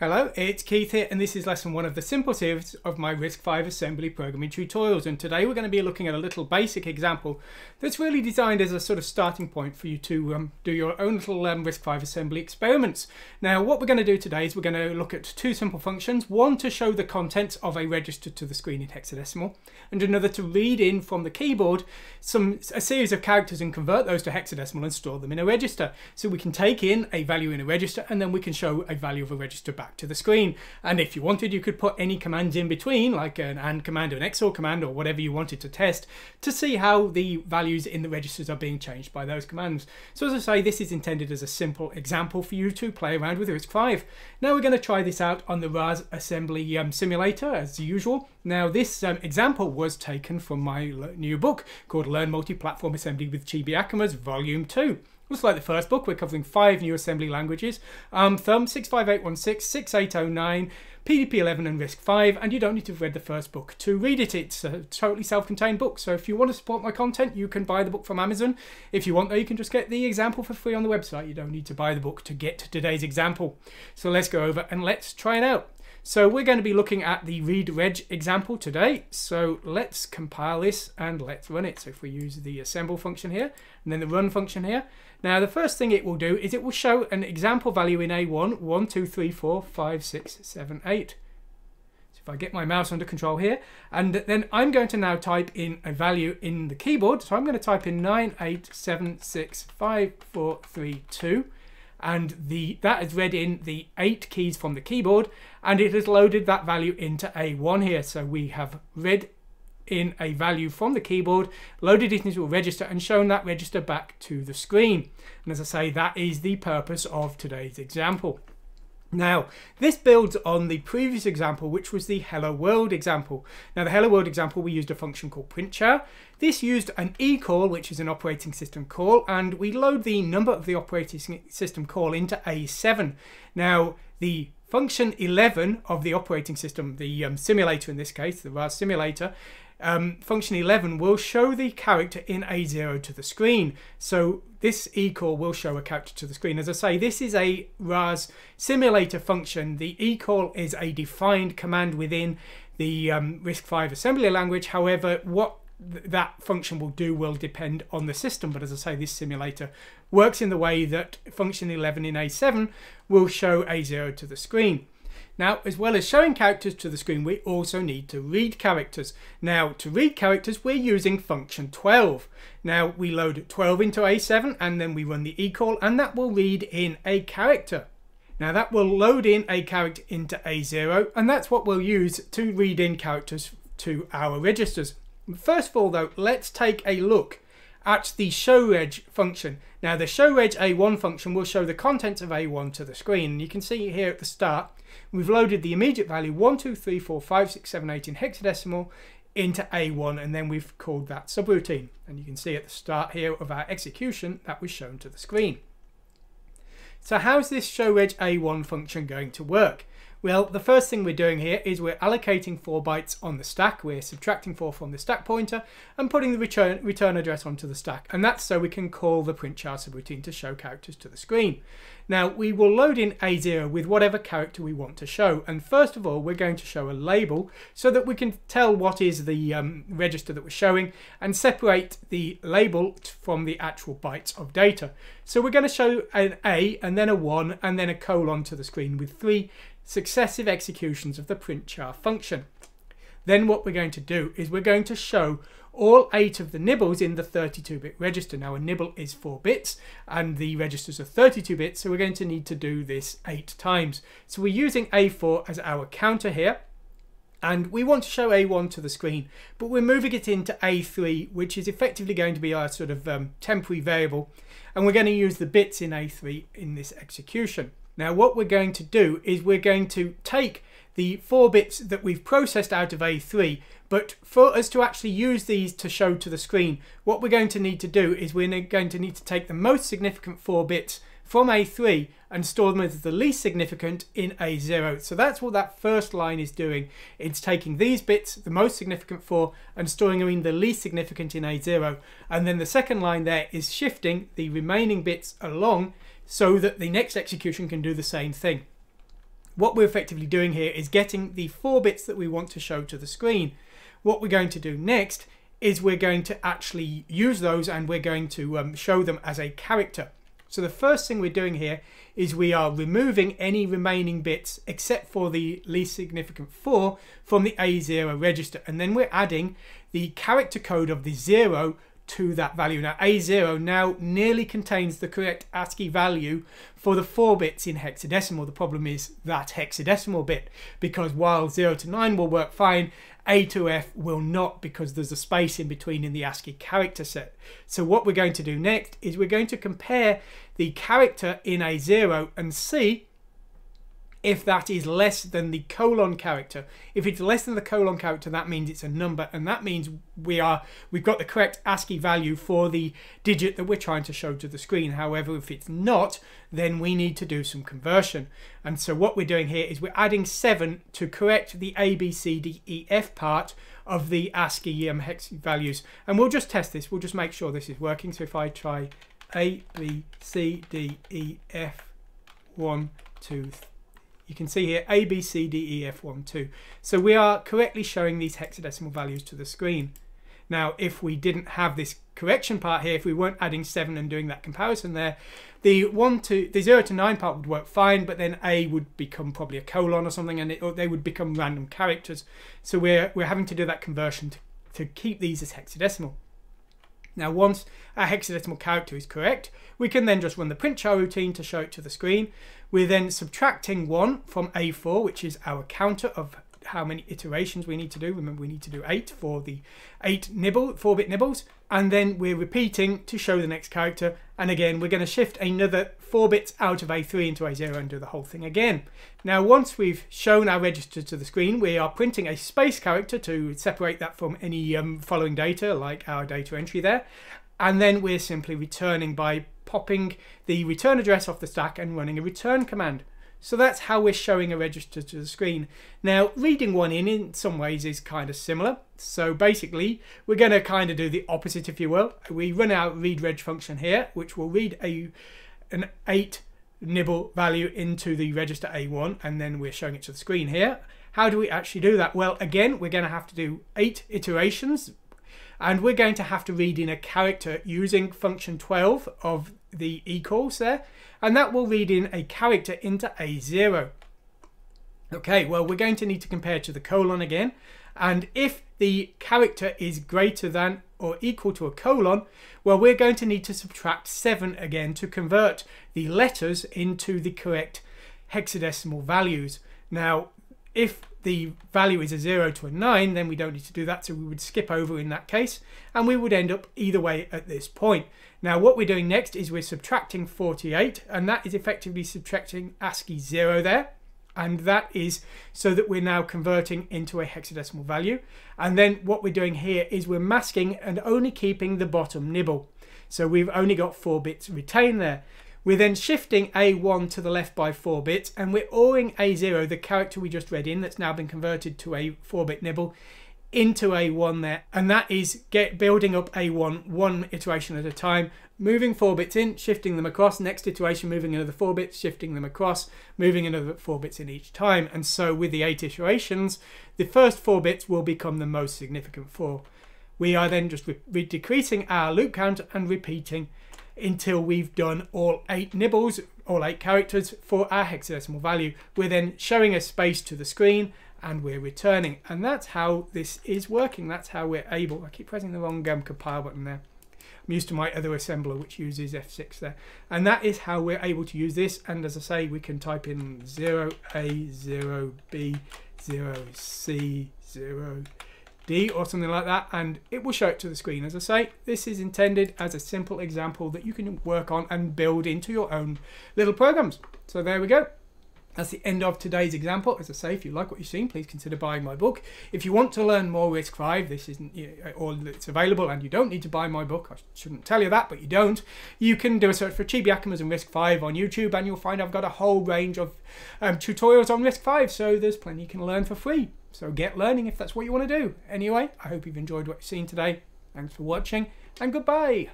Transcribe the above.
Hello, it's Keith here and this is lesson one of the simple series of my RISC-V assembly programming tutorials and today we're going to be looking at a little basic example that's really designed as a sort of starting point for you to um, do your own little um, RISC-V assembly experiments. Now what we're going to do today is we're going to look at two simple functions, one to show the contents of a register to the screen in hexadecimal and another to read in from the keyboard some a series of characters and convert those to hexadecimal and store them in a register. So we can take in a value in a register and then we can show a value of a register back back to the screen. And if you wanted, you could put any commands in between, like an AND command or an XOR command or whatever you wanted to test to see how the values in the registers are being changed by those commands. So as I say, this is intended as a simple example for you to play around with RISC-V. Now we're going to try this out on the RARS assembly um, simulator as usual. Now this um, example was taken from my new book called Learn Multi-Platform Assembly with Chibi Akumas Volume 2. Looks like the first book. We're covering five new assembly languages. Um, Thumb 65816, 6809, PDP-11 and RISC-V, and you don't need to have read the first book to read it. It's a totally self-contained book, so if you want to support my content, you can buy the book from Amazon. If you want, though, you can just get the example for free on the website. You don't need to buy the book to get today's example. So let's go over and let's try it out. So we're going to be looking at the read reg example today. So let's compile this and let's run it. So if we use the assemble function here and then the run function here. Now the first thing it will do is it will show an example value in A1, 1, 2, 3, 4, 5, 6, 7, 8. So if I get my mouse under control here, and then I'm going to now type in a value in the keyboard. So I'm going to type in 9876543 and the that has read in the eight keys from the keyboard and it has loaded that value into A1 here. So we have read in a value from the keyboard, loaded it into a register and shown that register back to the screen. And as I say, that is the purpose of today's example. Now, this builds on the previous example, which was the Hello World example. Now, the Hello World example, we used a function called printchar. This used an eCall, which is an operating system call, and we load the number of the operating system call into A7. Now, the function 11 of the operating system, the um, simulator in this case, the RARS simulator, um, function 11 will show the character in A0 to the screen. So this eCall will show a character to the screen. As I say, this is a RARS simulator function. The eCall is a defined command within the um, RISC-V assembly language. However, what th that function will do will depend on the system. But as I say, this simulator works in the way that function 11 in A7 will show A0 to the screen. Now, as well as showing characters to the screen, we also need to read characters. Now, to read characters, we're using function 12. Now, we load 12 into A7 and then we run the eCall and that will read in a character. Now that will load in a character into A0 and that's what we'll use to read in characters to our registers. First of all though, let's take a look at the showreg function. Now the showreg A1 function will show the contents of A1 to the screen. You can see here at the start We've loaded the immediate value 1, 2, 3, 4, 5, 6, 7, 8 in hexadecimal into A1 and then we've called that subroutine. And you can see at the start here of our execution that was shown to the screen. So how's this showreg A1 function going to work? Well, the first thing we're doing here is we're allocating 4 bytes on the stack. We're subtracting 4 from the stack pointer and putting the return, return address onto the stack. And that's so we can call the print printchar subroutine to show characters to the screen. Now, we will load in A0 with whatever character we want to show. And first of all, we're going to show a label so that we can tell what is the um, register that we're showing and separate the label from the actual bytes of data. So we're going to show an A and then a 1 and then a colon to the screen with three successive executions of the print char function. Then what we're going to do is we're going to show all eight of the nibbles in the 32-bit register. Now a nibble is 4 bits and the registers are 32 bits so we're going to need to do this 8 times. So we're using A4 as our counter here and we want to show A1 to the screen but we're moving it into A3 which is effectively going to be our sort of um, temporary variable and we're going to use the bits in A3 in this execution. Now what we're going to do is we're going to take the four bits that we've processed out of A3 but for us to actually use these to show to the screen what we're going to need to do is we're going to need to take the most significant four bits from A3 and store them as the least significant in A0. So that's what that first line is doing. It's taking these bits, the most significant four, and storing them in the least significant in A0. And then the second line there is shifting the remaining bits along so that the next execution can do the same thing. what we're effectively doing here is getting the four bits that we want to show to the screen. What we're going to do next is we're going to actually use those and we're going to um, show them as a character. So the first thing we're doing here is we are removing any remaining bits except for the least significant 4 from the A0 register and then we're adding the character code of the 0 to that value. Now A0 now nearly contains the correct ASCII value for the 4 bits in hexadecimal. The problem is that hexadecimal bit because while 0 to 9 will work fine, A to F will not because there's a space in between in the ASCII character set. So what we're going to do next is we're going to compare the character in A0 and see if that is less than the colon character. If it's less than the colon character, that means it's a number, and that means we are we've got the correct ASCII value for the digit that we're trying to show to the screen. However, if it's not, then we need to do some conversion. And so what we're doing here is we're adding 7 to correct the A, B, C, D, E, F part of the ASCII um, hex values. And we'll just test this. We'll just make sure this is working. So if I try A, B, C, D, E, F, 1, 2, 3, you can see here A, B, C, D, E, F, 1, 2. So we are correctly showing these hexadecimal values to the screen. Now, if we didn't have this correction part here, if we weren't adding 7 and doing that comparison there, the 1 to the 0 to 9 part would work fine, but then A would become probably a colon or something, and it, or they would become random characters. So we're, we're having to do that conversion to, to keep these as hexadecimal. Now once our hexadecimal character is correct, we can then just run the print char routine to show it to the screen. We're then subtracting 1 from A4, which is our counter of how many iterations we need to do. Remember, we need to do 8 for the 8 nibble, 4-bit nibbles. And then we're repeating to show the next character. And again, we're going to shift another 4 bits out of A3 into A0 and do the whole thing again. Now, once we've shown our register to the screen, we are printing a space character to separate that from any um, following data, like our data entry there. And then we're simply returning by popping the return address off the stack and running a return command. So that's how we're showing a register to the screen. Now, reading one in in some ways is kind of similar. So basically, we're going to kind of do the opposite, if you will. We run our read reg function here, which will read a an 8 nibble value into the register A1, and then we're showing it to the screen here. How do we actually do that? Well, again, we're going to have to do 8 iterations and we're going to have to read in a character using function 12 of the equals there and that will read in a character into A0. Okay, well we're going to need to compare to the colon again and if the character is greater than or equal to a colon, well we're going to need to subtract 7 again to convert the letters into the correct hexadecimal values. Now if the value is a 0 to a 9, then we don't need to do that, so we would skip over in that case, and we would end up either way at this point. Now what we're doing next is we're subtracting 48, and that is effectively subtracting ASCII 0 there, and that is so that we're now converting into a hexadecimal value. And then what we're doing here is we're masking and only keeping the bottom nibble. So we've only got 4 bits retained there. We're then shifting A1 to the left by 4 bits and we're ORing A0, the character we just read in that's now been converted to a 4-bit nibble, into A1 there. And that is get building up A1 one iteration at a time, moving 4 bits in, shifting them across, next iteration moving another 4 bits, shifting them across, moving another 4 bits in each time. And so with the 8 iterations, the first 4 bits will become the most significant 4. We are then just decreasing our loop count and repeating until we've done all eight nibbles, all eight characters for our hexadecimal value. We're then showing a space to the screen and we're returning. And that's how this is working. That's how we're able, I keep pressing the wrong um, compile button there. I'm used to my other assembler which uses F6 there. And that is how we're able to use this. And as I say, we can type in 0A, 0B, 0C, 0 D or something like that and it will show it to the screen. As I say, this is intended as a simple example that you can work on and build into your own little programs. So there we go. That's the end of today's example. As I say, if you like what you've seen, please consider buying my book. If you want to learn more RISC-V, this isn't all that's available, and you don't need to buy my book. I shouldn't tell you that, but you don't. You can do a search for Chibi Akumas and RISC-V on YouTube, and you'll find I've got a whole range of um, tutorials on RISC-V, so there's plenty you can learn for free. So get learning if that's what you want to do. Anyway, I hope you've enjoyed what you've seen today. Thanks for watching and goodbye.